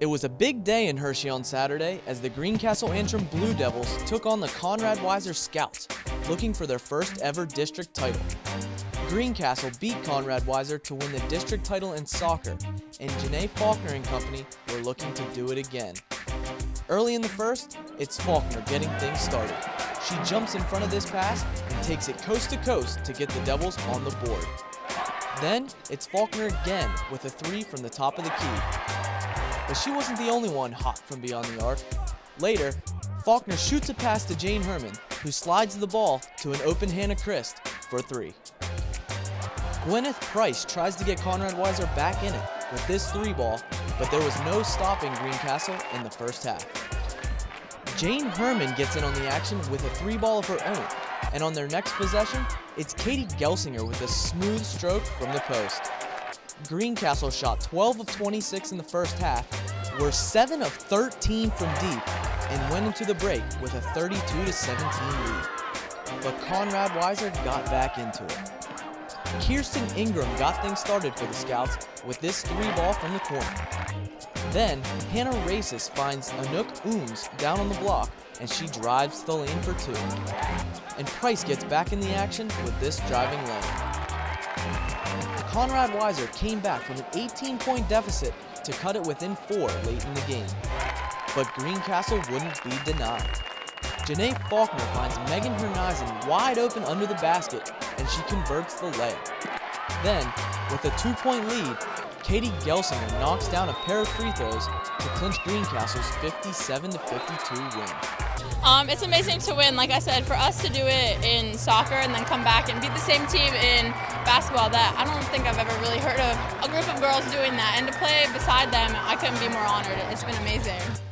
It was a big day in Hershey on Saturday as the Greencastle Antrim Blue Devils took on the Conrad Weiser Scouts, looking for their first ever district title. Greencastle beat Conrad Weiser to win the district title in soccer, and Jenay Faulkner and company were looking to do it again. Early in the first, it's Faulkner getting things started. She jumps in front of this pass and takes it coast to coast to get the Devils on the board. Then, it's Faulkner again with a three from the top of the key. But she wasn't the only one hot from beyond the arc. Later, Faulkner shoots a pass to Jane Herman, who slides the ball to an open Hannah Christ for three. Gwyneth Price tries to get Conrad Weiser back in it with this three ball, but there was no stopping Greencastle in the first half. Jane Herman gets in on the action with a three ball of her own, and on their next possession, it's Katie Gelsinger with a smooth stroke from the post. Greencastle shot 12 of 26 in the first half, were 7 of 13 from deep, and went into the break with a 32 17 lead. But Conrad Weiser got back into it. Kirsten Ingram got things started for the Scouts with this three ball from the corner. Then, Hannah Races finds Anouk Ooms down on the block and she drives the lane for two. And Price gets back in the action with this driving lane. Conrad Weiser came back from an 18 point deficit to cut it within four late in the game. But Greencastle wouldn't be denied. Jenay Faulkner finds Megan Hernizen wide open under the basket, and she converts the layup. Then, with a two-point lead, Katie Gelsinger knocks down a pair of free throws to clinch Greencastle's 57-52 win. Um, it's amazing to win. Like I said, for us to do it in soccer and then come back and beat the same team in basketball, that I don't think I've ever really heard of a group of girls doing that. And to play beside them, I couldn't be more honored. It's been amazing.